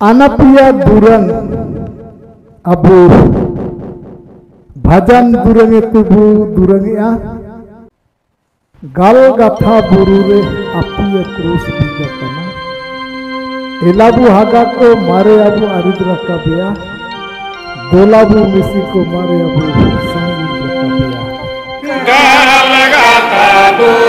अनप्रिय दुरंग अब भजन दुरंग तिबु दुरंग या गल गथा बुरु रे अप्रिय क्रूस बीजकना एलाबु हागा को मारे अबु अरिद्र का बिया दोलाबु मिसी को मारे अबु संगीत का बिया गल गथा बुरु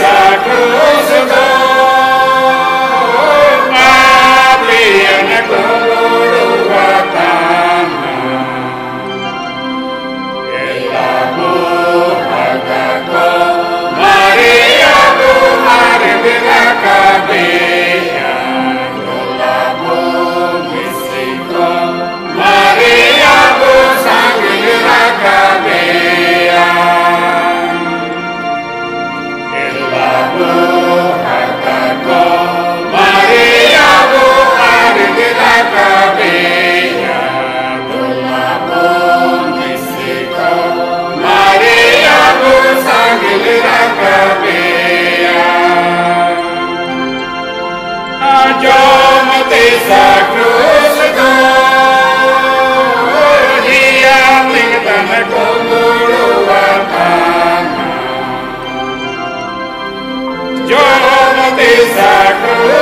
sacrifice. sacrament.